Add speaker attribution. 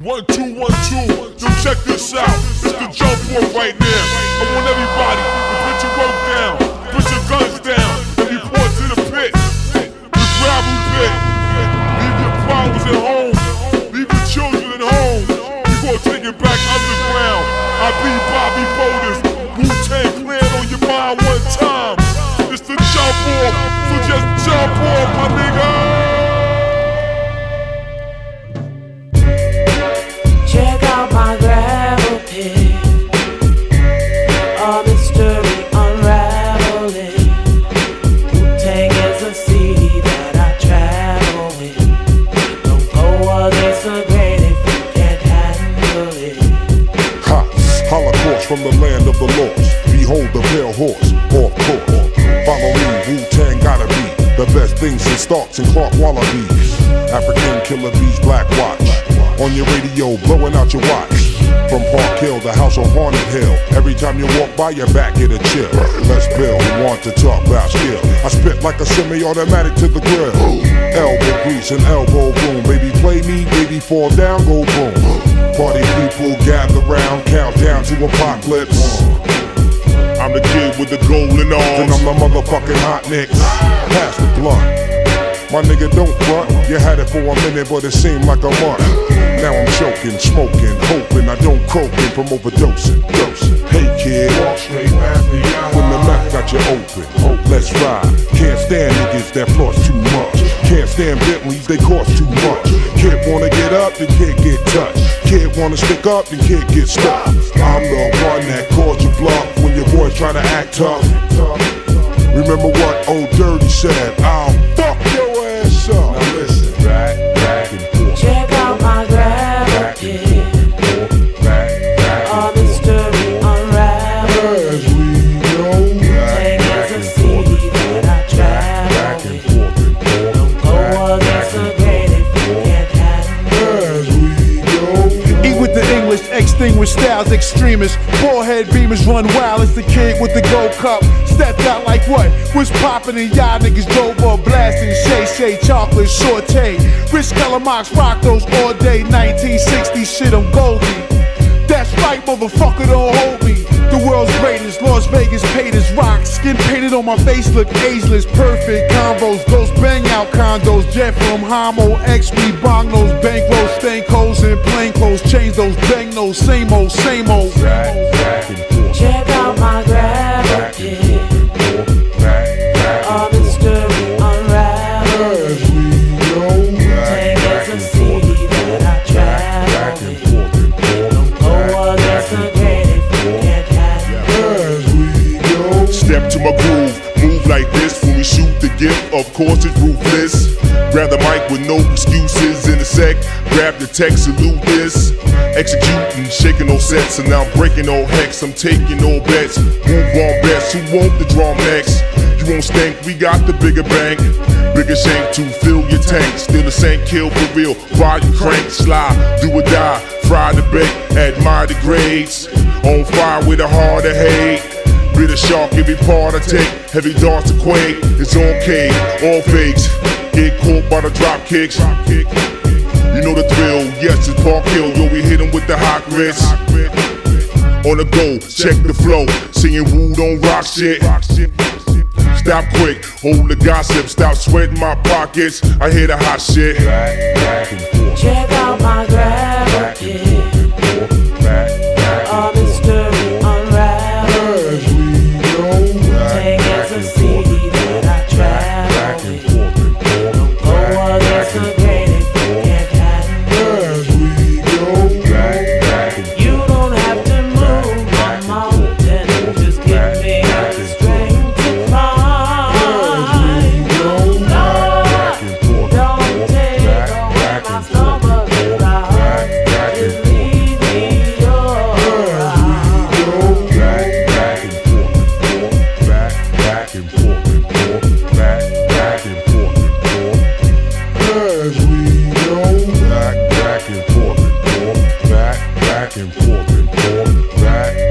Speaker 1: One, two, one, two. Yo, check this out. It's the jump off right now. I want everybody to put your work down, put your guns down, and report to the pit. The gravel pit. Leave your problems at home. Leave your children at home. We gonna take it back underground. I be Bobby Boulders. Wu-Tang Clan on your mind one time. It's the jump off. So just jump off, my nigga.
Speaker 2: From the land of the lost. Behold the pale horse, off course. Follow me, Wu Tang gotta be the best things in Starks and Clarks Wallabees. African killer bees, Black Watch. On your radio, blowing out your watch. From Park Hill, the house on Haunted Hill. Every time you walk by, your back get a chill. Let's build, want to talk about skill. I spit like a semi-automatic to the grill. Elbow grease and elbow boom. Baby, play me, baby, fall down, go boom. Party people gather round, count down to apocalypse.
Speaker 1: I'm the kid with the golden arms.
Speaker 2: I'm the motherfucking hot nicks. Pass the blunt. My nigga, don't front. You had it for a minute, but it seemed like a month. Now I'm choking, smoking, hoping I don't croaking from overdosing. Dosing. Hey kid, When the mouth got you open, let's ride. Can't stand niggas that floss too much. Can't stand Bentleys, they cost too much. Kid wanna get up, then can't get touched. Kid wanna stick up, then can't get stuck. I'm the one that calls you bluff when your boys try to act tough. Remember what old Dirty said? I'll
Speaker 3: English, extinguished styles, extremists. Forehead beamers run wild as the kid with the gold cup. Stepped out like what? Was popping and y'all niggas drove up blasting. Shay Shay chocolate saute. Rich mocks rock those all day. 1960 shit, I'm Goldie. That's right, motherfucker, don't hold me. The world's greatest, Las Vegas paid as rock. Skin painted on my face, look ageless. Perfect combos, those bang out condos. Jet from Homo, X, bong those bankrolls, stank hoes, and plain clothes. Change those bang those, same old, same old.
Speaker 2: Back,
Speaker 1: To my groove, move like this when we shoot the gift. Of course, it's ruthless. Grab the mic with no excuses in a sec. Grab the text, salute this. Executing, shaking no sets, and now I'm breaking all hex. I'm taking all bets. Move on best. Who want the drum next? You won't stink, we got the bigger bank. Bigger shank to fill your tank. Still the same kill for real. You crank, slide, do or die. Fry the bait, admire the grades. On fire with a heart of hate. Bitter shark, every part I take. Heavy darts to quake. It's K, all fakes. Get caught by the drop kicks. You know the thrill, Yes, it's Park Hill. Yo, we hit 'em with the hot grits. On the go, check the flow. Singing Woo don't rock shit. Stop quick, hold the gossip. Stop sweating my pockets. I hear the hot shit.
Speaker 4: Check out my gravel back and
Speaker 2: forth and forth, back, back and forth and forth, back.